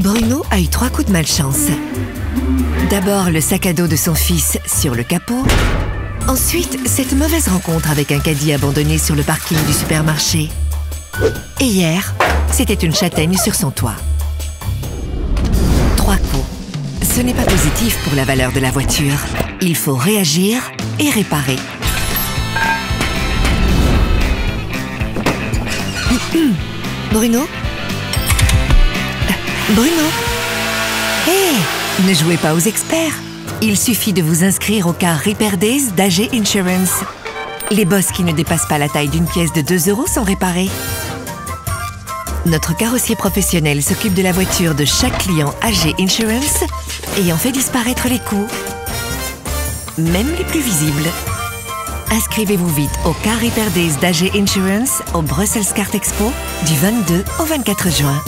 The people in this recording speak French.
Bruno a eu trois coups de malchance. D'abord le sac à dos de son fils sur le capot. Ensuite, cette mauvaise rencontre avec un caddie abandonné sur le parking du supermarché. Et hier, c'était une châtaigne sur son toit. Trois coups. Ce n'est pas positif pour la valeur de la voiture. Il faut réagir et réparer. Bruno Bruno Hé Ne jouez pas aux experts Il suffit de vous inscrire au car Repair Days d'AG Insurance. Les bosses qui ne dépassent pas la taille d'une pièce de 2 euros sont réparées. Notre carrossier professionnel s'occupe de la voiture de chaque client AG Insurance en fait disparaître les coûts, même les plus visibles. Inscrivez-vous vite au Car Repair Days d'AG Insurance au Brussels Kart Expo du 22 au 24 juin.